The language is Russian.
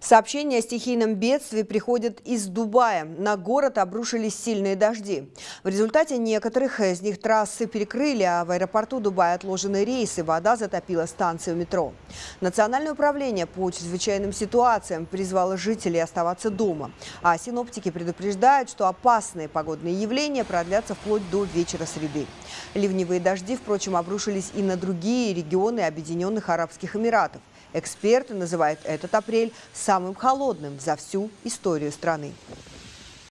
Сообщения о стихийном бедствии приходят из Дубая. На город обрушились сильные дожди. В результате некоторых из них трассы перекрыли, а в аэропорту Дубая отложены рейсы. Вода затопила станцию метро. Национальное управление по чрезвычайным ситуациям призвало жителей оставаться дома. А синоптики предупреждают, что опасные погодные явления продлятся вплоть до вечера среды. Ливневые дожди, впрочем, обрушились и на другие регионы Объединенных Арабских Эмиратов. Эксперты называют этот апрель самым холодным за всю историю страны.